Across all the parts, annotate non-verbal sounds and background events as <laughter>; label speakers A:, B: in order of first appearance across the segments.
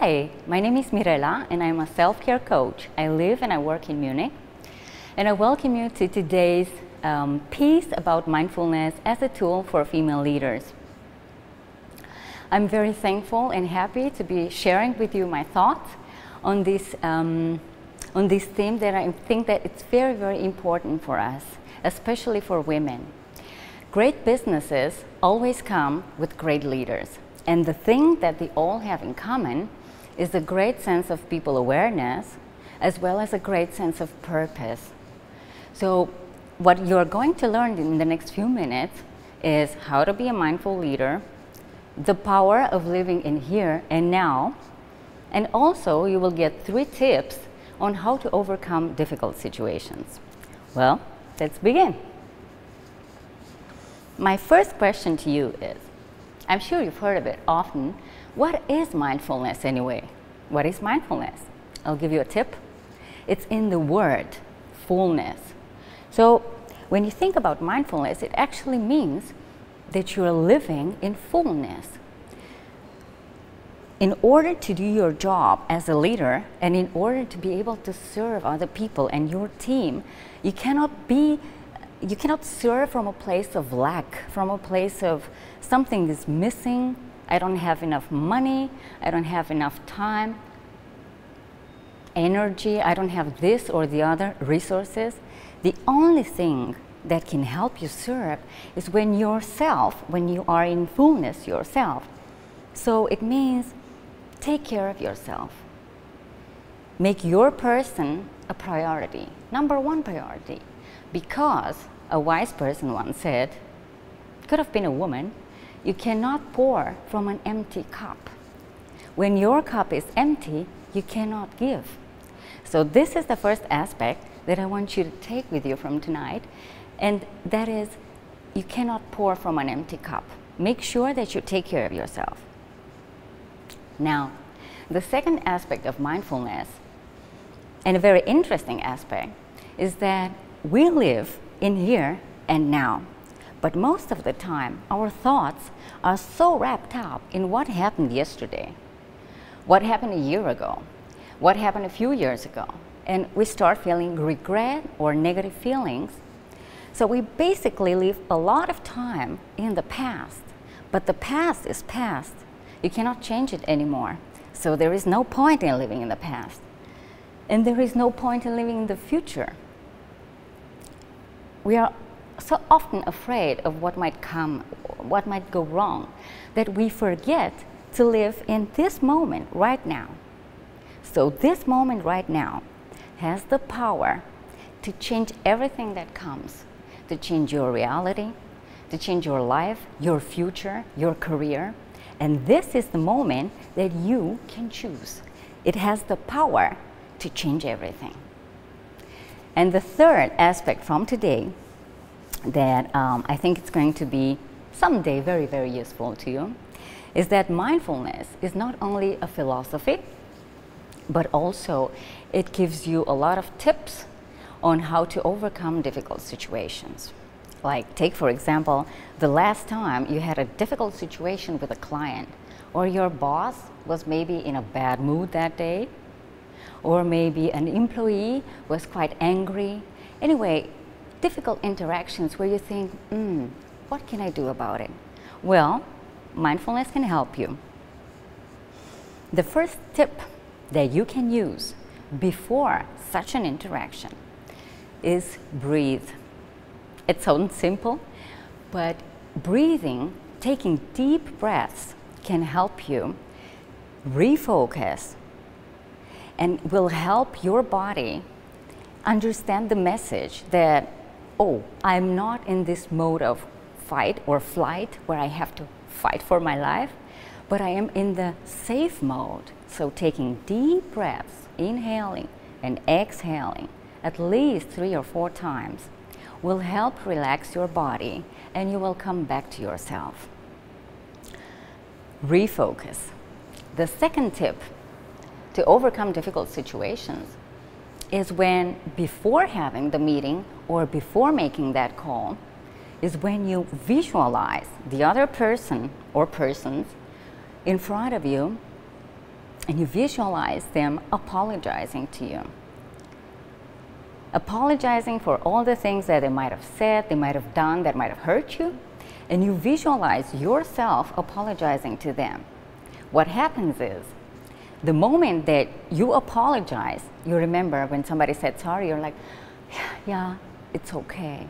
A: Hi, my name is Mirela and I'm a self-care coach. I live and I work in Munich. And I welcome you to today's um, piece about mindfulness as a tool for female leaders. I'm very thankful and happy to be sharing with you my thoughts on this, um, on this theme that I think that it's very, very important for us, especially for women. Great businesses always come with great leaders. And the thing that they all have in common is a great sense of people awareness as well as a great sense of purpose. So what you're going to learn in the next few minutes is how to be a mindful leader, the power of living in here and now, and also you will get three tips on how to overcome difficult situations. Well, let's begin. My first question to you is, I'm sure you've heard of it often. What is mindfulness anyway? What is mindfulness? I'll give you a tip. It's in the word, fullness. So when you think about mindfulness, it actually means that you're living in fullness. In order to do your job as a leader and in order to be able to serve other people and your team, you cannot be you cannot serve from a place of lack, from a place of something is missing, I don't have enough money, I don't have enough time, energy, I don't have this or the other resources. The only thing that can help you serve is when yourself, when you are in fullness yourself. So it means take care of yourself. Make your person a priority, number one priority. Because a wise person once said, could have been a woman, you cannot pour from an empty cup. When your cup is empty, you cannot give. So this is the first aspect that I want you to take with you from tonight, and that is you cannot pour from an empty cup. Make sure that you take care of yourself. Now, the second aspect of mindfulness, and a very interesting aspect, is that we live in here and now. But most of the time, our thoughts are so wrapped up in what happened yesterday, what happened a year ago, what happened a few years ago. And we start feeling regret or negative feelings. So we basically live a lot of time in the past. But the past is past. You cannot change it anymore. So there is no point in living in the past. And there is no point in living in the future we are so often afraid of what might come, what might go wrong, that we forget to live in this moment right now. So this moment right now has the power to change everything that comes, to change your reality, to change your life, your future, your career. And this is the moment that you can choose. It has the power to change everything. And the third aspect from today that um, I think it's going to be someday very, very useful to you is that mindfulness is not only a philosophy, but also it gives you a lot of tips on how to overcome difficult situations. Like take for example, the last time you had a difficult situation with a client or your boss was maybe in a bad mood that day or maybe an employee was quite angry. Anyway, difficult interactions where you think, hmm, what can I do about it? Well, mindfulness can help you. The first tip that you can use before such an interaction is breathe. It sounds simple, but breathing, taking deep breaths, can help you refocus and will help your body understand the message that, oh, I'm not in this mode of fight or flight where I have to fight for my life, but I am in the safe mode. So taking deep breaths, inhaling and exhaling at least three or four times will help relax your body and you will come back to yourself. Refocus. The second tip to overcome difficult situations is when before having the meeting or before making that call is when you visualize the other person or persons in front of you and you visualize them apologizing to you. Apologizing for all the things that they might have said, they might have done that might have hurt you, and you visualize yourself apologizing to them. What happens is, the moment that you apologize, you remember when somebody said sorry, you're like, <sighs> yeah, it's okay.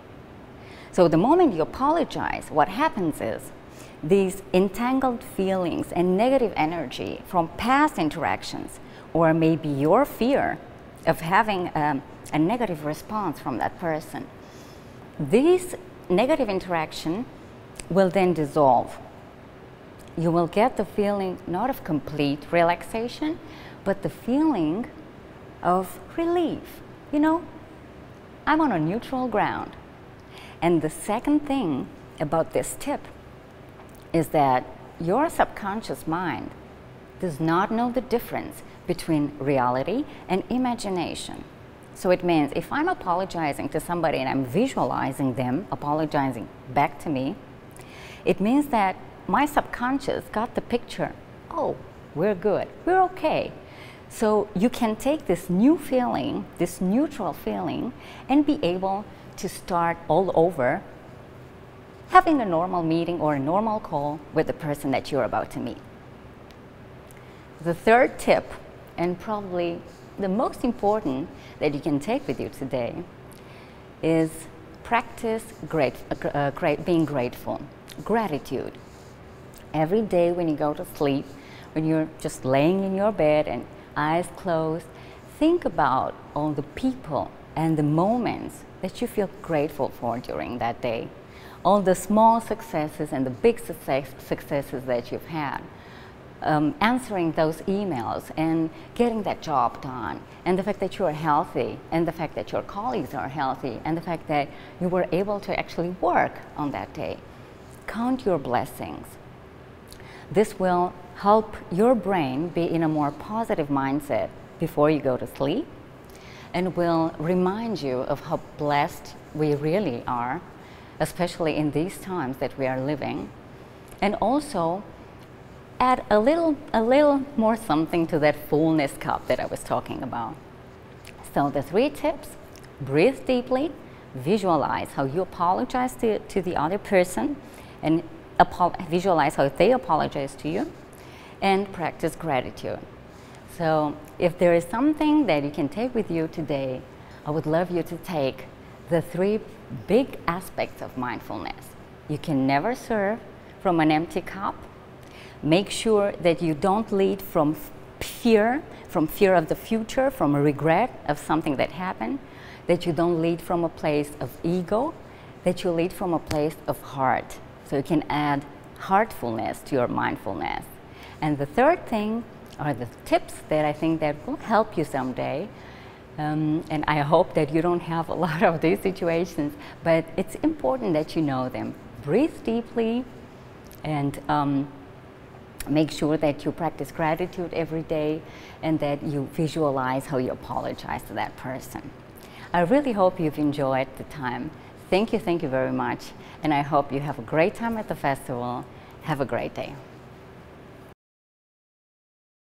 A: So the moment you apologize, what happens is these entangled feelings and negative energy from past interactions, or maybe your fear of having um, a negative response from that person, these negative interaction will then dissolve. You will get the feeling not of complete relaxation, but the feeling of relief. You know, I'm on a neutral ground. And the second thing about this tip is that your subconscious mind does not know the difference between reality and imagination. So it means if I'm apologizing to somebody and I'm visualizing them apologizing back to me, it means that my subconscious got the picture oh, we're good, we're okay. So you can take this new feeling, this neutral feeling, and be able to start all over having a normal meeting or a normal call with the person that you're about to meet. The third tip, and probably the most important that you can take with you today, is practice great, uh, great, being grateful, gratitude. Every day when you go to sleep, when you're just laying in your bed and eyes closed, think about all the people and the moments that you feel grateful for during that day all the small successes and the big success, successes that you've had. Um, answering those emails and getting that job done, and the fact that you are healthy, and the fact that your colleagues are healthy, and the fact that you were able to actually work on that day. Count your blessings. This will help your brain be in a more positive mindset before you go to sleep and will remind you of how blessed we really are especially in these times that we are living, and also add a little, a little more something to that fullness cup that I was talking about. So the three tips, breathe deeply, visualize how you apologize to, to the other person, and visualize how they apologize to you, and practice gratitude. So if there is something that you can take with you today, I would love you to take the three big aspects of mindfulness. You can never serve from an empty cup. Make sure that you don't lead from fear, from fear of the future, from a regret of something that happened, that you don't lead from a place of ego, that you lead from a place of heart. So you can add heartfulness to your mindfulness. And the third thing are the tips that I think that will help you someday um, and I hope that you don't have a <laughs> lot of these situations, but it's important that you know them. Breathe deeply and um, make sure that you practice gratitude every day and that you visualize how you apologize to that person. I really hope you've enjoyed the time. Thank you, thank you very much. And I hope you have a great time at the festival. Have a great day.